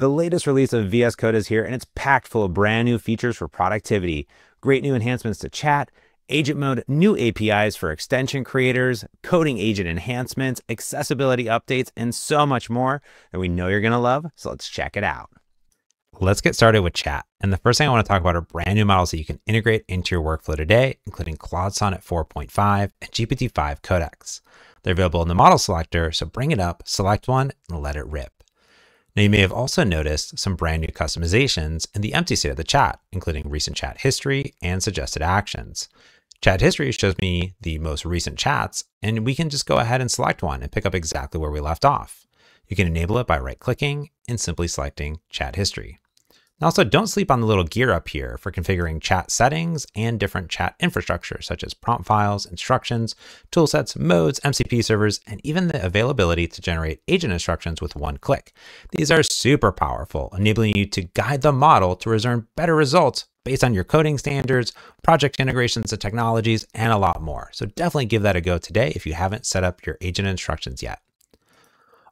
The latest release of VS Code is here and it's packed full of brand new features for productivity, great new enhancements to chat, agent mode, new APIs for extension creators, coding agent enhancements, accessibility updates, and so much more that we know you're going to love. So let's check it out. Let's get started with chat. And the first thing I want to talk about are brand new models that you can integrate into your workflow today, including Claude Sonnet 4.5 and GPT-5 Codex. They're available in the model selector, so bring it up, select one, and let it rip. Now, you may have also noticed some brand new customizations in the empty state of the chat, including recent chat history and suggested actions. Chat history shows me the most recent chats, and we can just go ahead and select one and pick up exactly where we left off. You can enable it by right clicking and simply selecting chat history. Also, don't sleep on the little gear up here for configuring chat settings and different chat infrastructure, such as prompt files, instructions, toolsets, modes, MCP servers, and even the availability to generate agent instructions with one click. These are super powerful, enabling you to guide the model to return better results based on your coding standards, project integrations and technologies, and a lot more. So definitely give that a go today if you haven't set up your agent instructions yet.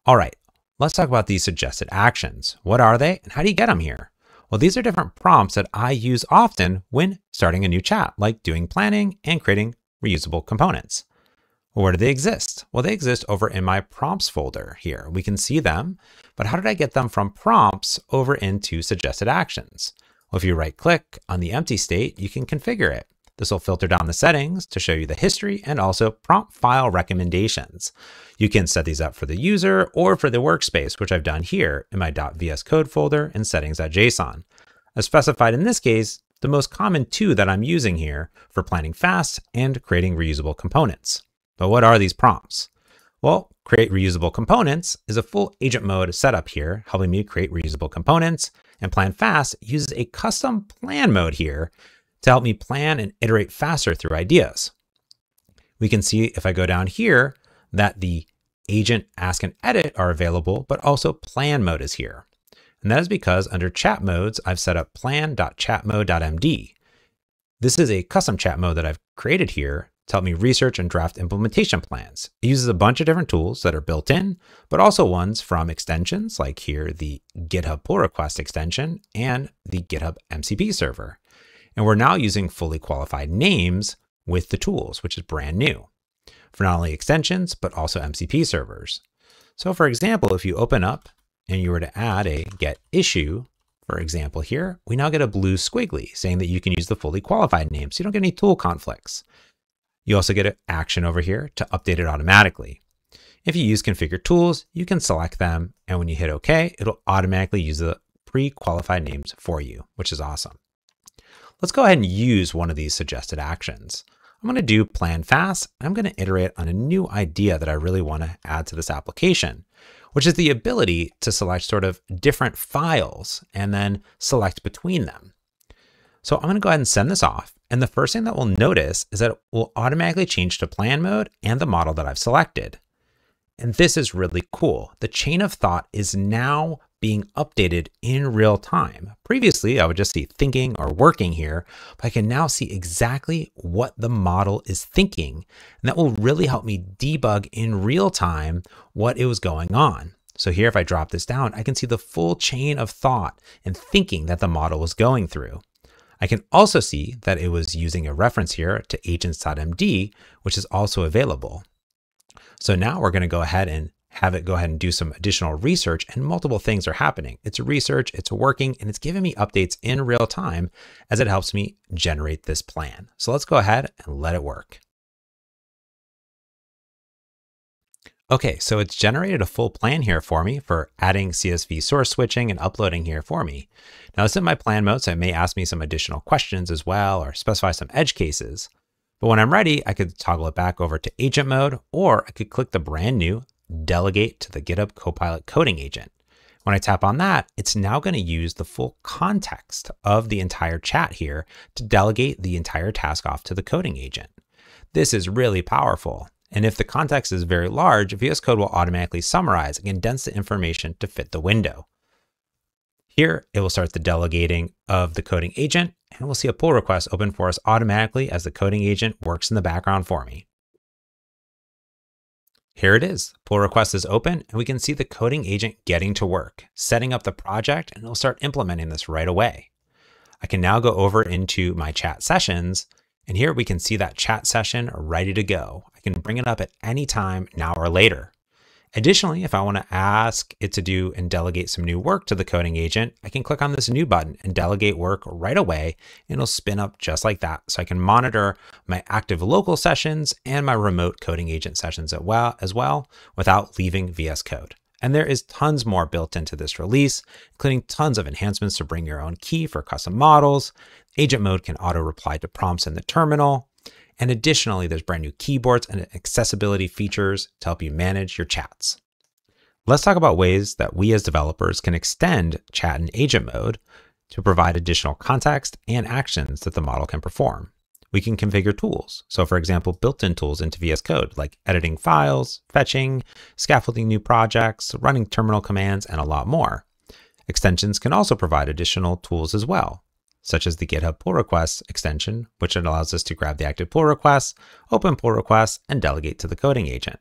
All right, let's talk about these suggested actions. What are they and how do you get them here? Well, these are different prompts that I use often when starting a new chat, like doing planning and creating reusable components. Well, where do they exist? Well, they exist over in my prompts folder here. We can see them, but how did I get them from prompts over into suggested actions? Well, if you right click on the empty state, you can configure it. This will filter down the settings to show you the history and also prompt file recommendations. You can set these up for the user or for the workspace, which I've done here in my .vscode folder in settings.json. As specified in this case, the most common two that I'm using here for planning fast and creating reusable components. But what are these prompts? Well, create reusable components is a full agent mode setup here, helping me create reusable components and plan fast uses a custom plan mode here to help me plan and iterate faster through ideas. We can see if I go down here that the agent, ask, and edit are available, but also plan mode is here. And that is because under chat modes, I've set up plan.chatmode.md. This is a custom chat mode that I've created here to help me research and draft implementation plans. It uses a bunch of different tools that are built in, but also ones from extensions like here, the GitHub pull request extension and the GitHub MCP server. And we're now using fully qualified names with the tools, which is brand new for not only extensions, but also MCP servers. So for example, if you open up and you were to add a get issue, for example here, we now get a blue squiggly saying that you can use the fully qualified name. So you don't get any tool conflicts. You also get an action over here to update it automatically. If you use configure tools, you can select them. And when you hit OK, it'll automatically use the pre-qualified names for you, which is awesome. Let's go ahead and use one of these suggested actions. I'm going to do plan fast. I'm going to iterate on a new idea that I really want to add to this application, which is the ability to select sort of different files and then select between them. So I'm going to go ahead and send this off. And the first thing that we'll notice is that it will automatically change to plan mode and the model that I've selected. And this is really cool. The chain of thought is now being updated in real time. Previously, I would just see thinking or working here, but I can now see exactly what the model is thinking. And that will really help me debug in real time what it was going on. So here, if I drop this down, I can see the full chain of thought and thinking that the model was going through. I can also see that it was using a reference here to agents.md, which is also available. So now we're going to go ahead and have it go ahead and do some additional research and multiple things are happening. It's a research, it's working, and it's giving me updates in real time as it helps me generate this plan. So let's go ahead and let it work. Okay, so it's generated a full plan here for me for adding CSV source switching and uploading here for me. Now it's in my plan mode, so it may ask me some additional questions as well or specify some edge cases. But when I'm ready, I could toggle it back over to agent mode, or I could click the brand new delegate to the GitHub Copilot coding agent. When I tap on that, it's now going to use the full context of the entire chat here to delegate the entire task off to the coding agent. This is really powerful. And if the context is very large, VS Code will automatically summarize and condense the information to fit the window. Here, it will start the delegating of the coding agent, and we'll see a pull request open for us automatically as the coding agent works in the background for me. Here it is. Pull request is open and we can see the coding agent getting to work, setting up the project, and it'll start implementing this right away. I can now go over into my chat sessions and here we can see that chat session ready to go. I can bring it up at any time now or later. Additionally, if I want to ask it to do and delegate some new work to the coding agent, I can click on this new button and delegate work right away. It'll spin up just like that. So I can monitor my active local sessions and my remote coding agent sessions as well, as well without leaving VS Code. And there is tons more built into this release, including tons of enhancements to bring your own key for custom models. Agent mode can auto reply to prompts in the terminal. And additionally, there's brand new keyboards and accessibility features to help you manage your chats. Let's talk about ways that we as developers can extend chat and agent mode to provide additional context and actions that the model can perform. We can configure tools. So for example, built-in tools into VS Code, like editing files, fetching, scaffolding new projects, running terminal commands, and a lot more. Extensions can also provide additional tools as well, such as the GitHub pull requests extension, which allows us to grab the active pull requests, open pull requests, and delegate to the coding agent.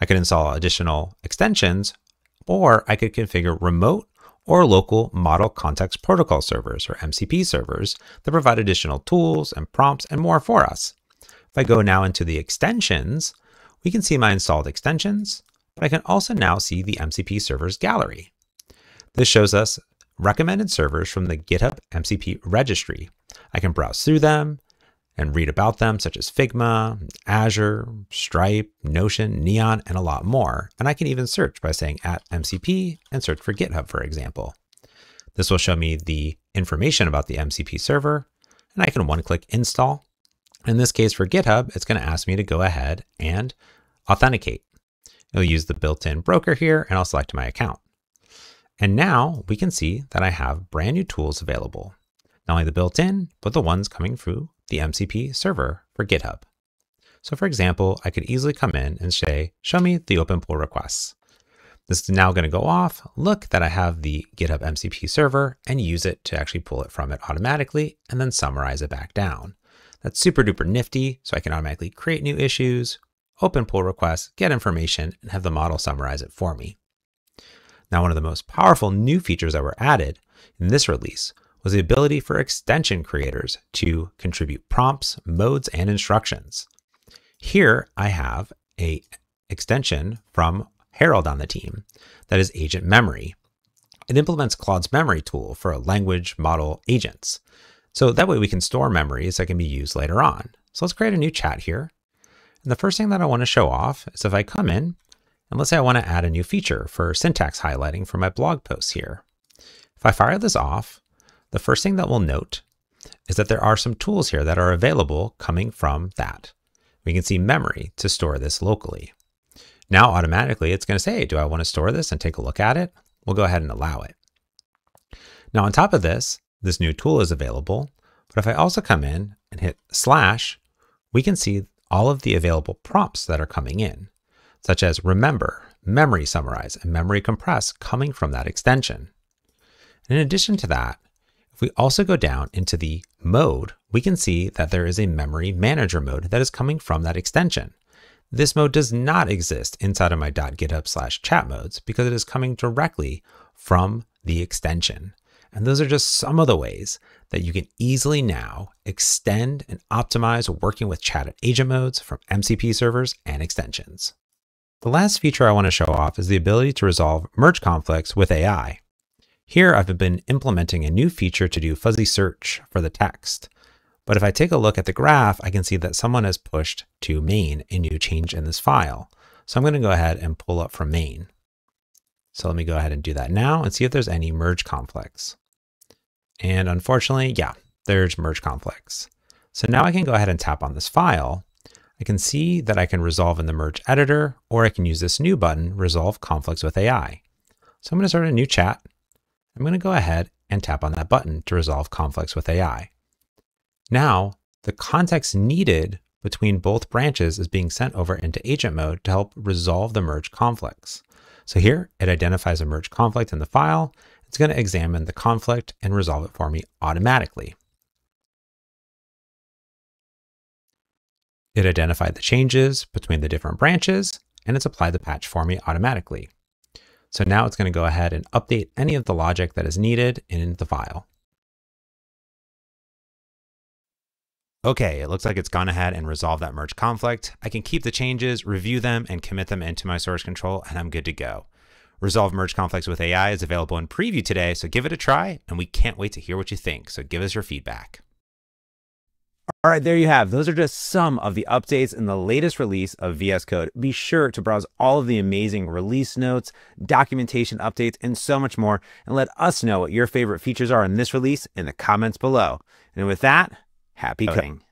I could install additional extensions, or I could configure remote or local model context protocol servers or MCP servers that provide additional tools and prompts and more for us. If I go now into the extensions, we can see my installed extensions, but I can also now see the MCP servers gallery. This shows us recommended servers from the GitHub MCP registry. I can browse through them and read about them, such as Figma, Azure, Stripe, Notion, Neon, and a lot more. And I can even search by saying at MCP and search for GitHub, for example. This will show me the information about the MCP server, and I can one click install. In this case for GitHub, it's going to ask me to go ahead and authenticate. It'll use the built-in broker here, and I'll select my account. And now we can see that I have brand new tools available. Not only the built-in, but the ones coming through the MCP server for GitHub. So for example, I could easily come in and say, show me the open pull requests. This is now going to go off, look that I have the GitHub MCP server and use it to actually pull it from it automatically and then summarize it back down. That's super duper nifty. So I can automatically create new issues, open pull requests, get information and have the model summarize it for me. Now, one of the most powerful new features that were added in this release was the ability for extension creators to contribute prompts, modes, and instructions. Here I have a extension from Harald on the team that is agent memory. It implements Claude's memory tool for a language model agents. So that way we can store memories that can be used later on. So let's create a new chat here. And the first thing that I want to show off is if I come in and let's say I want to add a new feature for syntax highlighting for my blog posts here. If I fire this off, the first thing that we'll note is that there are some tools here that are available coming from that. We can see memory to store this locally. Now automatically it's going to say, do I want to store this and take a look at it? We'll go ahead and allow it. Now on top of this, this new tool is available, but if I also come in and hit slash, we can see all of the available prompts that are coming in, such as remember, memory summarize, and memory compress coming from that extension. And in addition to that, if we also go down into the mode, we can see that there is a memory manager mode that is coming from that extension. This mode does not exist inside of my .github slash chat modes because it is coming directly from the extension. And those are just some of the ways that you can easily now extend and optimize working with chat and agent modes from MCP servers and extensions. The last feature I want to show off is the ability to resolve merge conflicts with AI. Here I've been implementing a new feature to do fuzzy search for the text. But if I take a look at the graph, I can see that someone has pushed to main a new change in this file. So I'm going to go ahead and pull up from main. So let me go ahead and do that now and see if there's any merge conflicts. And unfortunately, yeah, there's merge conflicts. So now I can go ahead and tap on this file. I can see that I can resolve in the merge editor, or I can use this new button, resolve conflicts with AI. So I'm going to start a new chat I'm going to go ahead and tap on that button to resolve conflicts with AI. Now, the context needed between both branches is being sent over into agent mode to help resolve the merge conflicts. So here it identifies a merge conflict in the file. It's going to examine the conflict and resolve it for me automatically. It identified the changes between the different branches and it's applied the patch for me automatically. So now it's going to go ahead and update any of the logic that is needed in the file. Okay, it looks like it's gone ahead and resolved that merge conflict. I can keep the changes, review them, and commit them into my source control, and I'm good to go. Resolve merge conflicts with AI is available in preview today, so give it a try, and we can't wait to hear what you think. So give us your feedback. All right, there you have. Those are just some of the updates in the latest release of VS Code. Be sure to browse all of the amazing release notes, documentation updates, and so much more, and let us know what your favorite features are in this release in the comments below. And with that, happy coding.